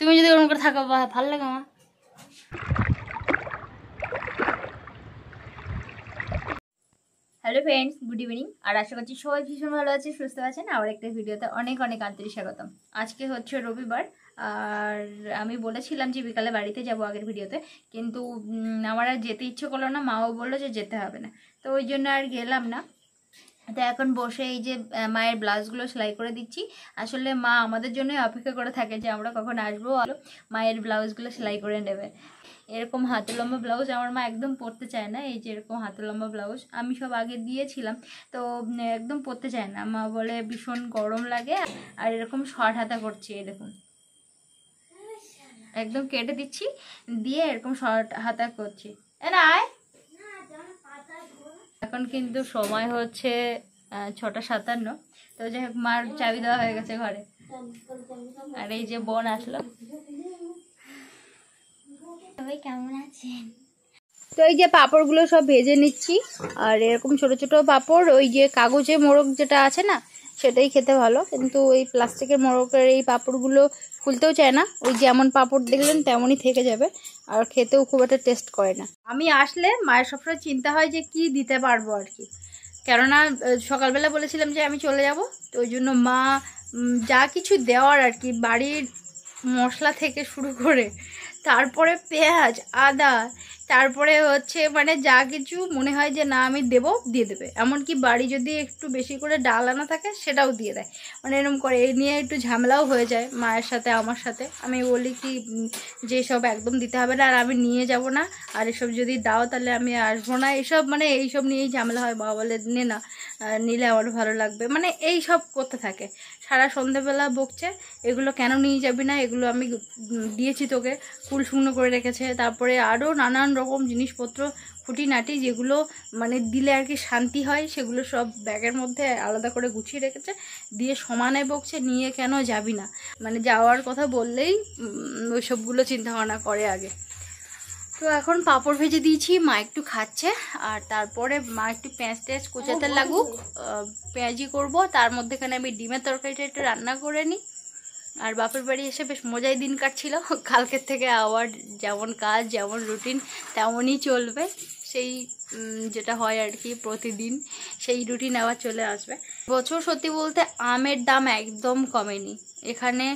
তুমি যদি ওরকম করে থাকো ভালো লাগে আমার। হ্যালো ফ্রেন্ডস গুড ইভিনিং আর আশা করছি সবাই ভীষণ ভালো আছে সুস্থ আছেন। আবার একটা ভিডিওতে অনেক অনেক আন্তরিক স্বাগতম। আজকে হচ্ছে রবিবার, আর আমি বলেছিলাম যে বিকালে বাড়িতে যাব আগের ভিডিওতে, কিন্তু আমার আর যেতে ইচ্ছে করল না, মাও বলল যে যেতে হবে না। তো ওই জন্য আর গেলাম না। তো এখন বসে এই যে মায়ের ব্লাউজগুলো সেলাই করে দিচ্ছি। আসলে মা আমাদের জন্যই অপেক্ষা করে থাকে যে আমরা কখন আসব। মায়ের ব্লাউজগুলো সেলাই করে নেবে। এরকম হাতে লম্বা ব্লাউজ আমার মা একদম পরতে চায় না, এই যে এরকম হাতে লম্বা ব্লাউজ। আমি সব আগে দিয়েছিলাম, তো একদম পরতে চায় না। মা বলে ভীষণ গরম লাগে, আর এরকম শর্ট হাতা করছি এরকম একদম কেটে দিচ্ছি, দিয়ে এরকম শর্ট হাতা করছি। না আয়। এখন কিন্তু সময় হচ্ছে ছটা সাতান্ন। তো যাই হোক মার চাবি দেওয়া হয়ে গেছে ঘরে। আর এই যে বোন আসলো। সবাই কেমন আছেন? তো এই যে পাঁপড়গুলো সব ভেজে নিচ্ছি আর এরকম ছোট ছোট পাপড় ওই যে কাগজে মোড়ক যেটা আছে না সেটাই খেতে ভালো। কিন্তু এই প্লাস্টিকের মোড়কের এই পাঁপড়গুলো খুলতেও চায় না। ওই যেমন পাঁপড় দেখলেন, তেমনই থেকে যাবে। আর খেতেও খুব একটা টেস্ট করে না। আমি আসলে মায়ের সবসময় চিন্তা হয় যে কি দিতে পারব আর কি। কেননা সকালবেলা বলেছিলাম যে আমি চলে যাব। তো ওই জন্য মা যা কিছু দেওয়ার আর কি, বাড়ির মশলা থেকে শুরু করে, তারপরে পেঁয়াজ, আদা তারপরে হচ্ছে মানে যা কিছু মনে হয় যে না, আমি দেবো, দিয়ে দেবে। এমনকি বাড়ি যদি একটু বেশি করে ডাল আনা থাকে, সেটাও দিয়ে দেয়। মানে এরকম করে এই নিয়ে একটু ঝামেলাও হয়ে যায় মায়ের সাথে, আমার সাথে। আমি বলি কি যে সব একদম দিতে হবে না, আর আমি নিয়ে যাব না। আর এসব যদি দাও, তাহলে আমি আসব না। এইসব মানে এইসব নিয়েই ঝামেলা হয়, বাবা বলে, নে না নিলে আমার ভালো লাগবে। মানে এই সব করতে থাকে। সারা সন্ধ্যেবেলা বকছে, এগুলো কেন নিয়ে যাবি না? এগুলো আমি দিয়েছি তোকে। কুল শুকনো করে রেখেছে। তারপরে আরও নানান রকম জিনিসপত্র খুঁটিনাটি যেগুলো মানে দিলে আর কি শান্তি হয় সেগুলো সব ব্যাগের মধ্যে আলাদা করে গুছিয়ে রেখেছে দিয়ে সমানে বকছে নিয়ে কেন যাবি না? মানে যাওয়ার কথা বললেই উম, ওই সবগুলো চিন্তা ভাবনা করে আগে। তো এখন পাঁপড় ভেজে দিয়েছি মা একটু খাচ্ছে আর তারপরে মা একটু পেঁয়াজ টেঁয়াজ কুচাতে লাগুক পেঁয়াজি করব তার মধ্যেখানে আমি ডিমের তরকারিটা একটু রান্না করে নিই। আর বাপের বাড়ি এসে বেশ মজাই দিন কাটছিল। কালকের থেকে আবার যেমন কাজ, যেমন রুটিন, তেমনই চলবে। সেই যেটা হয় আর কি প্রতিদিন, সেই রুটিন আবার চলে আসবে। বছর সত্যি বলতে আমের দাম একদম কমেনি। এখানে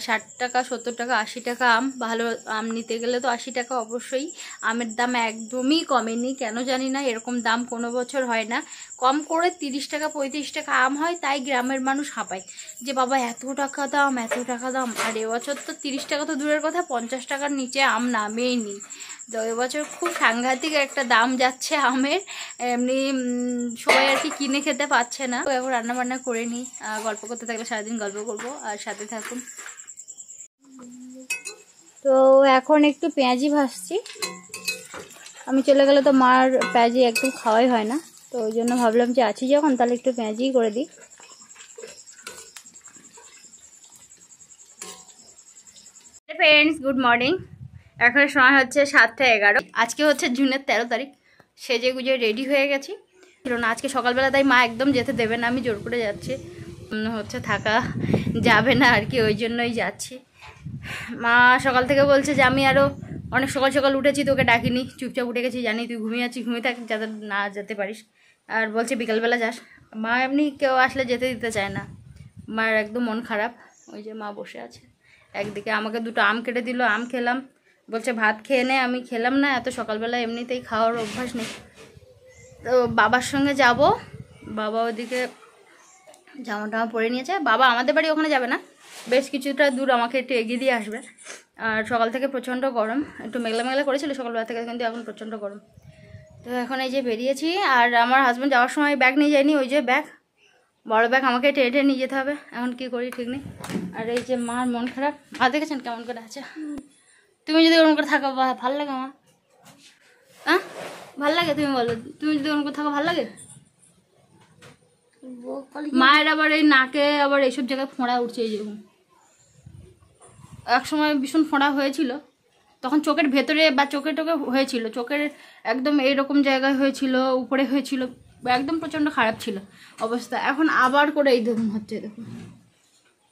ষাট টাকা, সত্তর টাকা, আশি টাকা আম, ভালো আম নিতে গেলে তো আশি টাকা অবশ্যই। আমের দাম একদমই কমেনি, কেন জানি না, এরকম দাম কোনো বছর হয় না। কম করে তিরিশ টাকা, পঁয়ত্রিশ টাকা আম হয়, তাই গ্রামের মানুষ হাঁপায়। যে বাবা, এত টাকা দাম, এত টাকা দাম, আর এবছর তো তিরিশ টাকা তো দূরের কথা, পঞ্চাশ টাকার নিচে আম নামেই নি। তো এবছর খুব সাংঘাতিক একটা দাম যাচ্ছে। আমের। এমনি সবাই আর কি কিনে খেতে পাচ্ছে না। তো এখন রান্না বান্না করে নিই। গল্প করতে থাকলে সারাদিন গল্প করব। আর সাথে থাকুন। তো এখন একটু পেঁয়াজি ভাসছি আমি চলে গেলে তো মার পেঁয়াজি একদম খাওয়াই হয় না। তো ওই জন্য ভাবলাম যে আছি যখন, তাহলে একটু পেঁয়াজিই করে দিই। ফ্রেন্ডস গুড মর্নিং এখন সময় হচ্ছে সাতটা এগারো। আজকে হচ্ছে জুনের তেরো তারিখ। সেজে গুজে রেডি হয়ে গেছি। না আজকে সকালবেলা তাই মা একদম যেতে দেবে না, আমি জোর করে যাচ্ছি। হচ্ছে থাকা যাবে না আর কি, ওই জন্যই যাচ্ছি। মা সকাল থেকে বলছে যে আমি আরও অনেক সকাল সকাল উঠেছি, তোকে ডাকিনি। চুপচাপ উঠে গেছি, জানি তুই ঘুমিয়ে আছিস, ঘুমিয়ে থাক, যাতে না যেতে পারিস। আর বলছে বিকালবেলা যাস। মা এমনি কেউ আসলে যেতে দিতে চায় না। মার একদম মন খারাপ। ওই যে মা বসে আছে। একদিকে আমাকে দুটো আম কেটে দিল, আম খেলাম। বলছে, ভাত খেয়ে নে, আমি খেলাম না, এত সকালবেলা এমনিতেই খাওয়ার অভ্যাস নেই। তো বাবার সঙ্গে যাব, বাবা ওদিকে জামা টামা পরে নিয়েছে। বাবা আমাদের বাড়ি ওখানে যাবে না, বেশ কিছুটা দূর আমাকে একটু এগিয়ে দিয়ে আসবে। আর সকাল থেকে প্রচণ্ড গরম, একটু মেঘলা মেঘলা করেছিল সকালবেলা থেকে, কিন্তু এখন প্রচণ্ড গরম। তো এখন এই যে বেরিয়েছি, আর আমার হাজব্যান্ড যাওয়ার সময় ব্যাগ নিয়ে যায়নি, ওই যে ব্যাগ বড় ব্যাগ আমাকে টেনে টেনে নিয়ে যেতে হবে, এখন কি করি ঠিক নেই। আর এই যে মার মন খারাপ। মা দেখেছেন কেমন করে আছে? তুমি যদি ওরকম করে থাকো ভালো লাগে আমার? হ্যাঁ ভালো লাগে তুমি বলো? তুমি যদি ওরকম করে থাকো, ভালো লাগে? মায়ের আবার এই নাকে আবার এইসব জায়গায় ফোঁড়া উঠছে এই যেরকম। এক সময় ভীষণ ফোঁড়া হয়েছিল, তখন চোখের ভেতরে বা চোখে টোকে হয়েছিল, চোখের একদম এইরকম জায়গায় হয়েছিল, উপরে হয়েছিল, একদম প্রচণ্ড খারাপ ছিল অবস্থা। এখন আবার করে এই দেখুন হচ্ছে, দেখুন।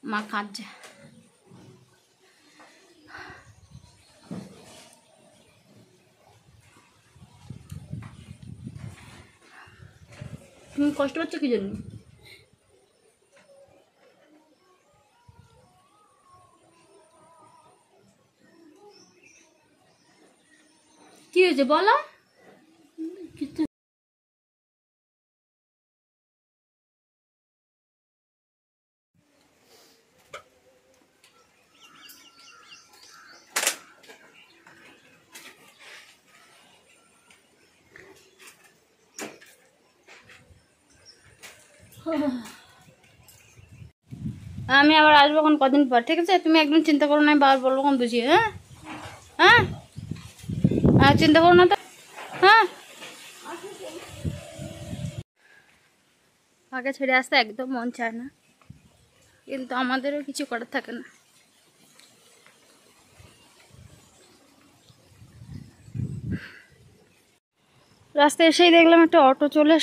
মা কাঁদছে। তুমি কষ্ট পাচ্ছ কি জন্য? কি হয়েছে বলো? আমি আবার আসব এখন কদিন পর, ঠিক আছে? তুমি একদম চিন্তা করো না, আমি বলব কম বুঝিয়ে হ্যাঁ? হ্যাঁ? চিন্তা করো না তো হ্যাঁ? ফাঁকা ছেড়ে আসতে একদম মন চায় না। কিন্তু আমাদেরও কিছু করার থাকে না। রাস্তায় এসেই দেখলাম একটা অটো চলে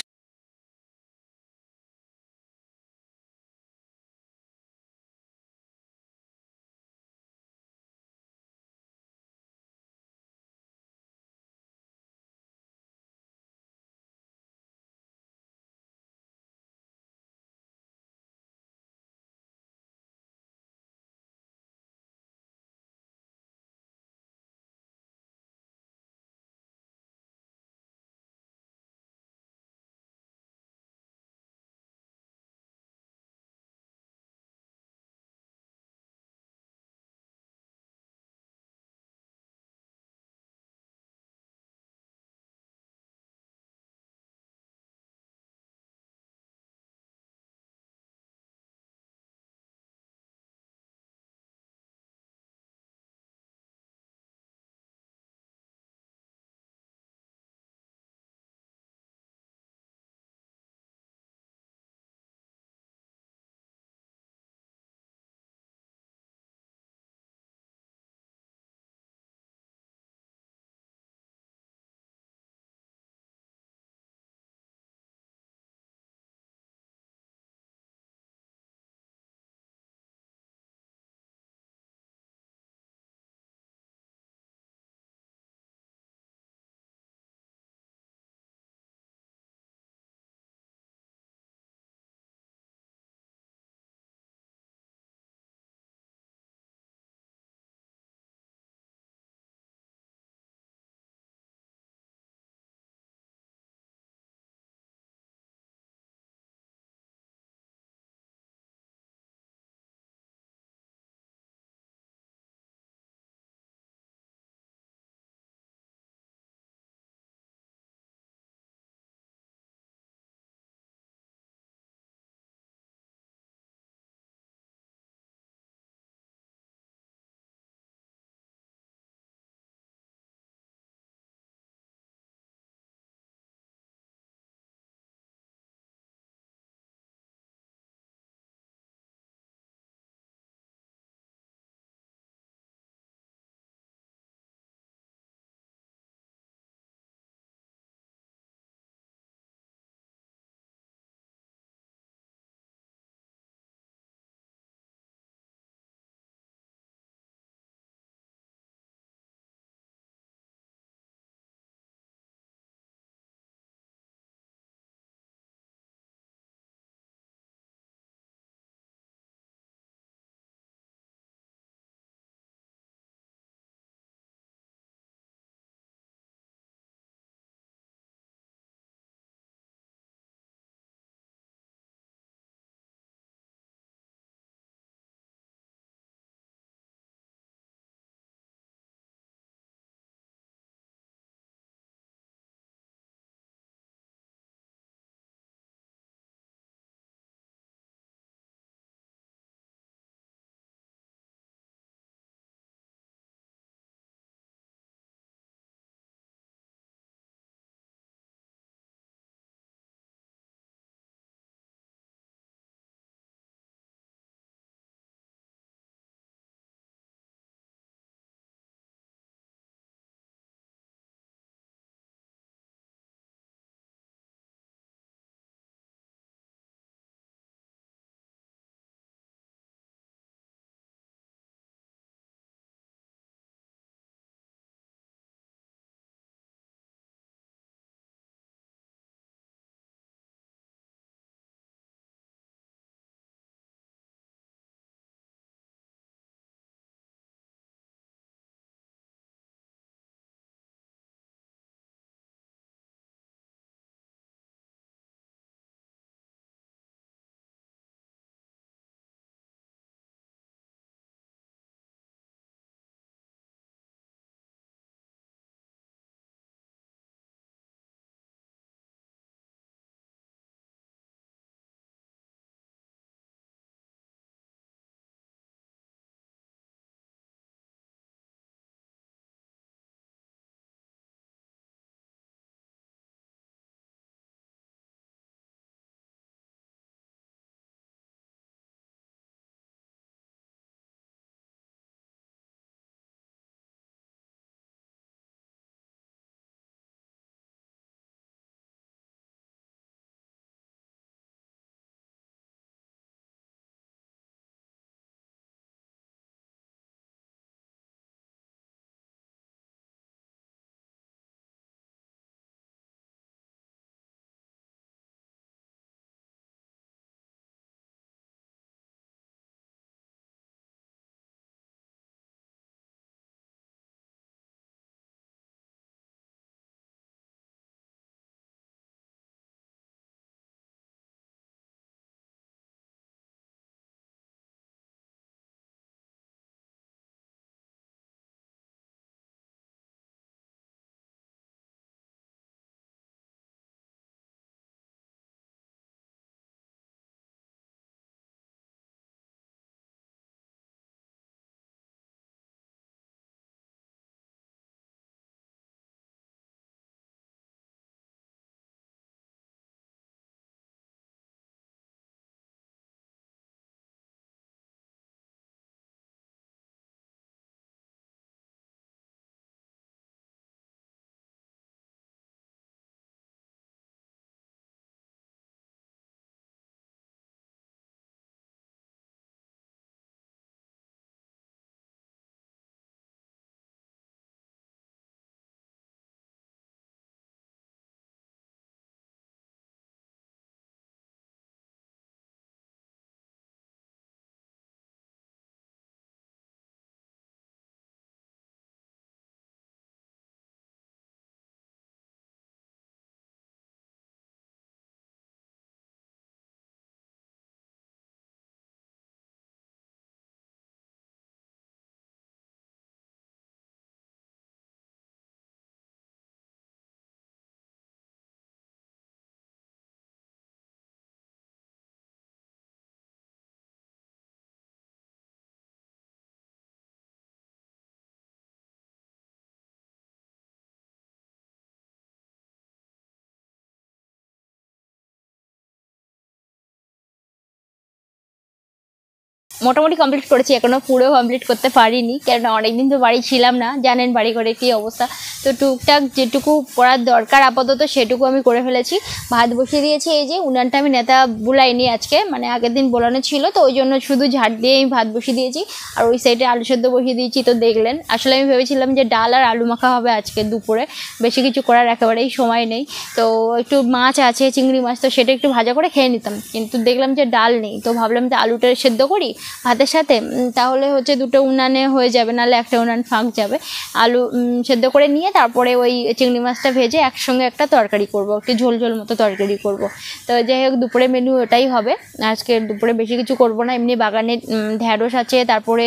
মোটামুটি কমপ্লিট করেছি এখনও পুরো কমপ্লিট করতে পারিনি, কেননা অনেকদিন তো বাড়ি ছিলাম না, জানেন বাড়ি ঘরে কী অবস্থা। তো টুকটাক যেটুকু করার দরকার আপাতত সেটুকু আমি করে ফেলেছি। ভাত বসিয়ে দিয়েছি, এই যে উনানটা আমি নেতা বুলাইনি আজকে মানে আগের দিন বোলানো ছিল, তো ওই জন্য শুধু ঝাড় দিয়ে আমি ভাত বসিয়ে দিয়েছি, আর ওই সাইডে আলু সেদ্ধ বসিয়ে দিয়েছি, তো দেখলেন। আসলে আমি ভেবেছিলাম যে ডাল আর আলু মাখা হবে আজকে দুপুরে, বেশি কিছু করার একেবারেই সময় নেই। তো একটু মাছ আছে, চিংড়ি মাছ, তো সেটা একটু ভাজা করে খেয়ে নিতাম, কিন্তু দেখলাম যে ডাল নেই, তো ভাবলাম যে আলুটা সেদ্ধ করি ভাতের সাথে তাহলে হচ্ছে দুটো উনানে হয়ে যাবে, নাহলে একটা উনান ফাঁক যাবে। আলু সেদ্ধ করে নিয়ে তারপরে ওই চিংড়ি মাছটা ভেজে একসঙ্গে একটা তরকারি করব, একটু ঝোল ঝোল মতো তরকারি করব। তো যাই হোক, দুপুরে মেনু ওটাই হবে। আজকে দুপুরে বেশি কিছু করব না, এমনি বাগানে ঢ্যাঁড়স আছে, তারপরে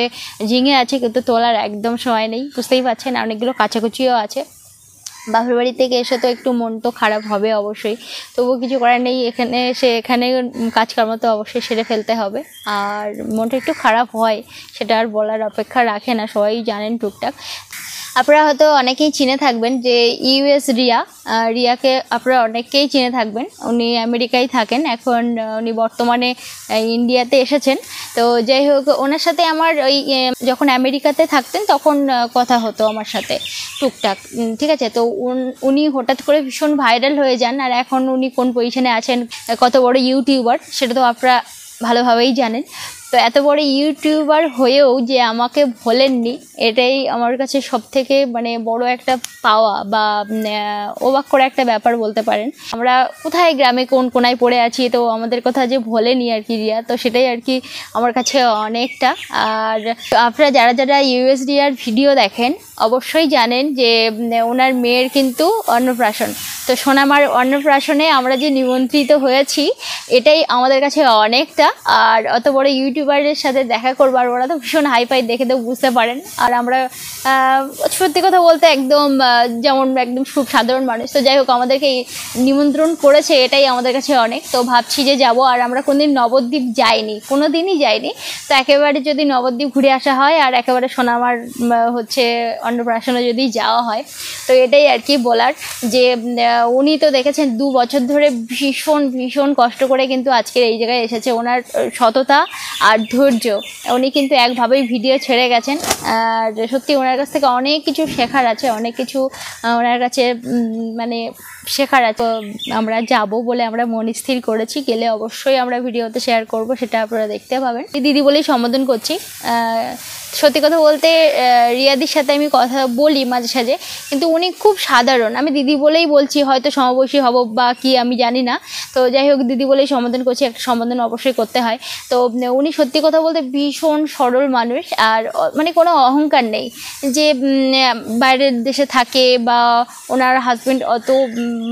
ঝিঙে আছে, কিন্তু তোলার একদম সময় নেই, বুঝতেই পারছেন অনেকগুলো কাচাকুচিও আছে। বাপের বাড়ি থেকে এসে তো একটু মন তো খারাপ হবে অবশ্যই। তবুও কিছু করার নেই, এখানে এসে এখানে কাজকর্ম তো অবশ্যই সেরে ফেলতে হবে। আর মনটা একটু খারাপ হয়, সেটা আর বলার অপেক্ষা রাখে না, সবাই জানেন টুকটাক। আপনারা হয়তো অনেকেই চিনে থাকবেন যে ইউএস রিয়া রিয়াকে আপনারা অনেকেই চিনে থাকবেন। উনি আমেরিকায় থাকেন, এখন উনি বর্তমানে ইন্ডিয়াতে এসেছেন। তো যাই হোক, ওনার সাথে আমার ওই যখন আমেরিকাতে থাকতেন, তখন কথা হতো আমার সাথে টুকটাক। ঠিক আছে? তো উন- হঠাৎ করে ভীষণ ভাইরাল হয়ে যান, আর এখন উনি কোন পজিশনে আছেন, কত বড় ইউটিউবার, সেটা তো আপনারা ভালোভাবেই জানেন। তো এত বড় ইউটিউবার হয়েও যে আমাকে ভোলেননি, এটাই আমার কাছে সব থেকে মানে বড় একটা পাওয়া বা অবাক করা একটা ব্যাপার বলতে পারেন। আমরা কোথায় গ্রামে কোন কোনায় পড়ে আছি, তো আমাদের কথা যে ভোলেনি আর কি রিয়া, তো সেটাই আর কি আমার কাছে অনেকটা। আর আপনারা যারা যারা ইউএসডিআর ভিডিও দেখেন, অবশ্যই জানেন যে ওনার মেয়ের কিন্তু অন্নপ্রাশন। তো সোনামার অন্নপ্রাশনে আমরা যে নিমন্ত্রিত হয়েছি, এটাই আমাদের কাছে অনেকটা। আর অত বড় ইউটিউবারের সাথে দেখা করব আর ওরা তো ভীষণ হাই ফাই দেখে তো বুঝতে পারেন। আর আমরা সত্যি কথা বলতে একদম যেমন একদম খুব সাধারণ মানুষ। তো যাই হোক, আমাদেরকে নিমন্ত্রণ করেছে, এটাই আমাদের কাছে অনেক। তো ভাবছি যে যাব, আর আমরা কোনদিন নবদ্বীপ যাইনি কোনো দিনই যাইনি। তো একেবারে যদি নবদ্বীপ ঘুরে আসা হয়, আর একেবারে সোনামার হচ্ছে অন্নপ্রাশনে যদি যাওয়া হয়, তো এটাই আর কি বলার যে উনি তো দেখেছেন দু বছর ধরে ভীষণ ভীষণ কষ্ট করে কিন্তু আজকের এই জায়গায় এসেছে। ওনার সততা আর ধৈর্য। উনি কিন্তু একভাবেই ভিডিও ছেড়ে গেছেন। আর সত্যি ওনার কাছ থেকে অনেক কিছু শেখার আছে, অনেক কিছু ওনার কাছে মানে শেখার আছে। আমরা যাব বলে আমরা মন স্থির করেছি, গেলে অবশ্যই আমরা ভিডিওতে শেয়ার করব, সেটা আপনারা দেখতে পাবেন। দিদি বলেই সম্বোধন করছি। সত্যি কথা বলতে রিয়াদির সাথে আমি কথা বলি মাঝে সাঝে, কিন্তু উনি খুব সাধারণ। আমি দিদি বলেই বলছি, হয়তো সমবয়সী হব বা কি আমি জানি না। তো যাই হোক, দিদি বলেই সম্বোধন করছি, একটা সম্বোধন অবশ্যই করতে হয়। তো উনি সত্যি কথা বলতে ভীষণ সরল মানুষ, আর মানে কোনো অহংকার নেই যে বাইরের দেশে থাকে বা ওনার হাজব্যান্ড অত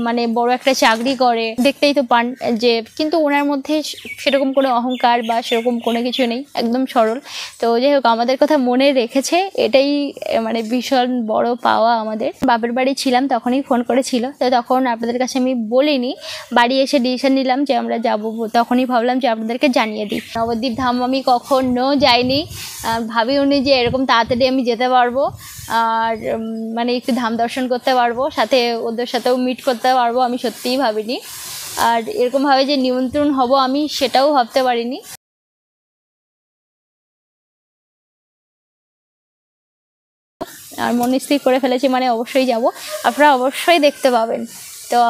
মানে বড় একটা চাকরি করে, দেখতেই তো পান যে, কিন্তু ওনার মধ্যে সেরকম কোনো অহংকার বা সেরকম কোনো কিছু নেই, একদম সরল। তো যাই হোক, আমাদের কথা মনে রেখেছে, এটাই মানে ভীষণ বড় পাওয়া আমাদের। বাপের বাড়ি ছিলাম, তখনই ফোন করেছিল। তো তখন আপনাদের কাছে আমি বলিনি, বাড়ি এসে ডিসিশন নিলাম যে আমরা যাব তখনই ভাবলাম যে আপনাদেরকে জানিয়ে দিই। নবদ্বীপ ধাম আমি কখনো যাইনি। আর ভাবিওনি যে এরকম তাড়াতাড়ি আমি যেতে পারব, আর মানে একটু ধাম দর্শন করতে পারব, সাথে ওদের সাথেও মিট করতে পারব, আমি সত্যিই ভাবিনি। আর এরকমভাবে যে নিমন্ত্রণ হব আমি, সেটাও ভাবতে পারিনি। আর মন স্থির করে ফেলেছি মানে অবশ্যই যাব। আপনারা অবশ্যই দেখতে পাবেন। তো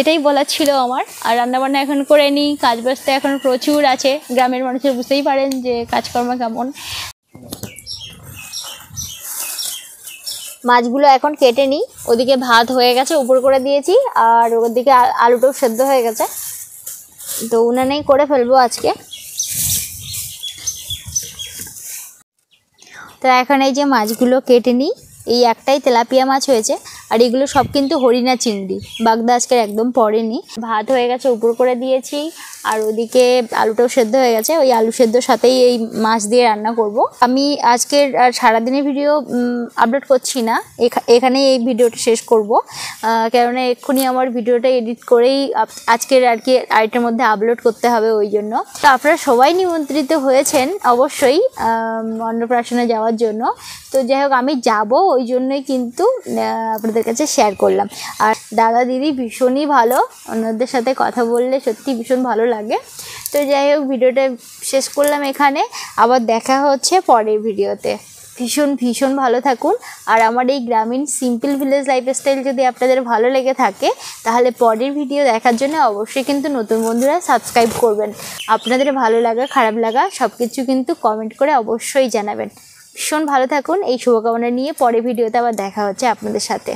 এটাই বলার ছিল আমার। আর রান্নাবান্না এখন করে নিই কাজ ব্যস্ত এখন প্রচুর আছে। গ্রামের মানুষের বুঝতেই পারেন যে কাজকর্ম কেমন। মাছগুলো এখন কেটে নিই। ওদিকে ভাত হয়ে গেছে, উপর করে দিয়েছি। আর ওদিকে আলুটাও সেদ্ধ হয়ে গেছে। তো উনানেই করে ফেলব আজকে। তো এখন এই যে মাছগুলো কেটে নিই এই একটাই তেলাপিয়া মাছ হয়েছে। আর এগুলো সব কিন্তু হরিণা চিংড়ি। বাগদা আজকের একদম পড়েনি। ভাত হয়ে গেছে, উপর করে দিয়েছি। আর ওদিকে আলুটাও সেদ্ধ হয়ে গেছে। ওই আলু সেদ্ধর সাথেই এই মাছ দিয়ে রান্না করব। আমি আজকের সারাদিনের ভিডিও আপলোড করছি না। এখা- এখানেই এই ভিডিওটা শেষ করব। কেননা এক্ষুনি আমার ভিডিওটা এডিট করেই আজকের আর কি আইটের মধ্যে আপলোড করতে হবে ওই জন্য। তো আপনারা সবাই নিমন্ত্রিত হয়েছেন অবশ্যই অন্নপ্রাশনে যাওয়ার জন্য। তো যাই হোক, আমি যাব ওই জন্যই কিন্তু আপনাদের আপনাদের কাছে শেয়ার করলাম। আর দাদা দিদি ভীষণই ভালো ওনাদের সাথে কথা বললে সত্যি ভীষণ ভালো লাগে। তো যাই হোক, ভিডিওটা শেষ করলাম এখানে। আবার দেখা হচ্ছে পরের ভিডিওতে। ভীষণ ভীষণ ভালো থাকুন। আর আমার এই গ্রামীণ সিম্পল ভিলেজ লাইফস্টাইল যদি আপনাদের ভালো লেগে থাকে, তাহলে পরের ভিডিও দেখার জন্য অবশ্যই কিন্তু নতুন বন্ধুরা সাবস্ক্রাইব করবেন। আপনাদের ভালো লাগা, খারাপ লাগা সব কিছু কিন্তু কমেন্ট করে অবশ্যই জানাবেন। ভীষণ ভালো থাকুন এই শুভকামনা নিয়ে পরে ভিডিওতে আবার দেখা হচ্ছে আপনাদের সাথে।